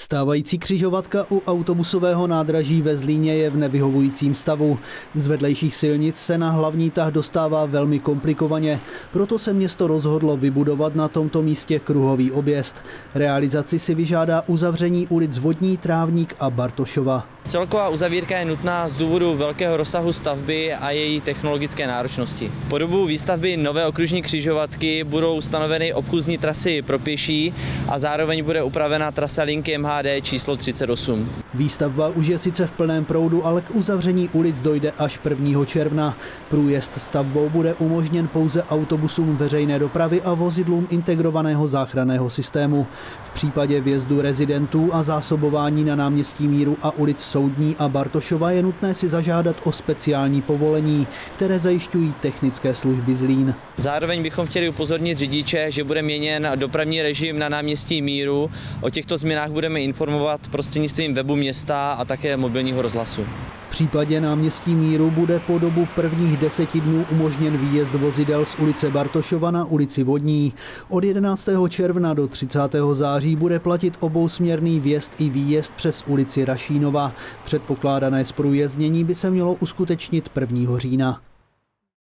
Stávající křižovatka u autobusového nádraží ve Zlíně je v nevyhovujícím stavu. Z vedlejších silnic se na hlavní tah dostává velmi komplikovaně, proto se město rozhodlo vybudovat na tomto místě kruhový objezd. Realizaci si vyžádá uzavření ulic Vodní, Trávník a Bartošova. Celková uzavírka je nutná z důvodu velkého rozsahu stavby a její technologické náročnosti. Po dobu výstavby nové okružní křižovatky budou stanoveny obchůzní trasy pro pěší a zároveň bude upravena trasa linky MHD číslo 38. Výstavba už je sice v plném proudu, ale k uzavření ulic dojde až 1. června. Průjezd stavbou bude umožněn pouze autobusům veřejné dopravy a vozidlům integrovaného záchranného systému. V případě vjezdu rezidentů a zásobování na náměstí Míru a ulic Soudní a Bartošova je nutné si zažádat o speciální povolení, které zajišťují technické služby Zlín. Zároveň bychom chtěli upozornit řidiče, že bude měněn dopravní režim na náměstí Míru. O těchto změnách budeme informovat prostřednictvím webu města a také mobilního rozhlasu. V případě náměstí Míru bude po dobu prvních deseti dnů umožněn výjezd vozidel z ulice Bartošova na ulici Vodní. Od 11. června do 30. září bude platit obousměrný vjezd i výjezd přes ulici Rašínova. Předpokládané zprůjezdnění by se mělo uskutečnit 1. října.